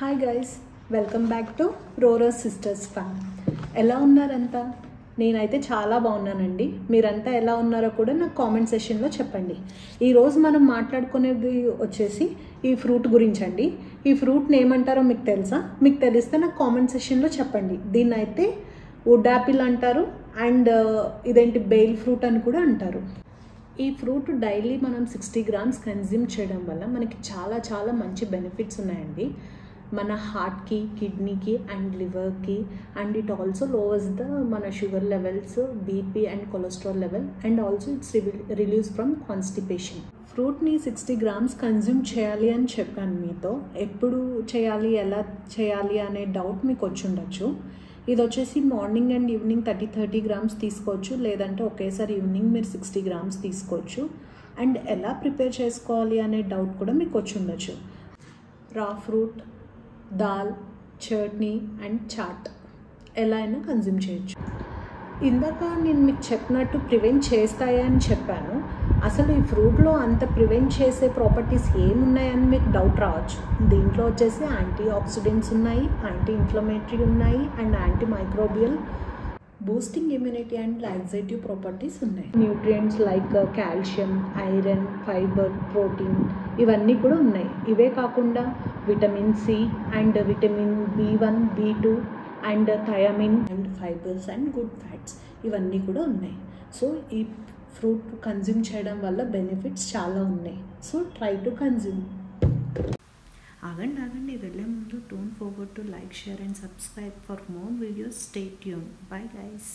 Hi guys welcome back to Roras sisters fam ఎలా ఉన్నారంతా? నేనైతే చాలా బాగున్నానండి. మీరంతా ఎలా ఉన్నారో కూడా నాకు కామెంట్ సెషన్లో చెప్పండి. ఈరోజు మనం మాట్లాడుకునేది వచ్చేసి ఈ ఫ్రూట్ గురించి అండి ఈ ఫ్రూట్ని ఏమంటారో మీకు తెలుసా? మీకు తెలిస్తే నాకు కామెంట్ సెషన్లో చెప్పండి. దీన్ని అయితే వుడ్ యాపిల్ అంటారు అండ్ uh, ఇదేంటి బెయిల్ ఫ్రూట్ అని కూడా అంటారు. ఈ ఫ్రూట్ డైలీ మనం సిక్స్టీ గ్రామ్స్ కన్జ్యూమ్ చేయడం వల్ల మనకి చాలా చాలా మంచి బెనిఫిట్స్ ఉన్నాయండి. మన హార్ట్కి కిడ్నీకి అండ్ లివర్కి and it also lowers the మన sugar levels BP and cholesterol level and also it's release from constipation ఫ్రూట్ని sixty grams consume చేయాలి అని చెప్పాను మీతో. ఎప్పుడు చేయాలి ఎలా చేయాలి అనే డౌట్ మీకు వచ్చి ఉండొచ్చు. ఇది వచ్చేసి morning and evening thirty thirty grams తీసుకోవచ్చు. లేదంటే ఒకేసారి ఈవినింగ్ మీరు సిక్స్టీ గ్రామ్స్ తీసుకోవచ్చు. అండ్ ఎలా ప్రిపేర్ చేసుకోవాలి అనే డౌట్ కూడా మీకు వచ్చి ఉండొచ్చు. Raw fruit dal chutney and chaat. ఎలా అయినా కన్జ్యూమ్ చేయొచ్చు. ఇందాక నేను మీకు చెప్పినట్టు ప్రివెంట్ చేస్తాయా అని చెప్పాను. అసలు ఈ ఫ్రూట్లో అంత ప్రివెంట్ చేసే ప్రాపర్టీస్ ఏమున్నాయని మీకు డౌట్ రావచ్చు. దీంట్లో వచ్చేసి యాంటీ ఆక్సిడెంట్స్ ఉన్నాయి యాంటీ ఇన్ఫ్లమేటరీ ఉన్నాయి and antimicrobial boosting immunity and laxative properties ఉన్నాయి. Nutrients like calcium iron fibre protein ఇవన్నీ కూడా ఉన్నాయి. ఇవే కాకుండా vitamin C and vitamin B one B two and thiamine and fibres and good fats ఇవన్నీ కూడా ఉన్నాయి. సో ఈ ఫ్రూట్ కన్జ్యూమ్ చేయడం వల్ల బెనిఫిట్స్ చాలా ఉన్నాయి. సో ట్రై టు కన్జ్యూమ్ ఆగండి ఆగండి. వెళ్ళే ముందు don't forget to like share and subscribe for more videos stay tune bye guys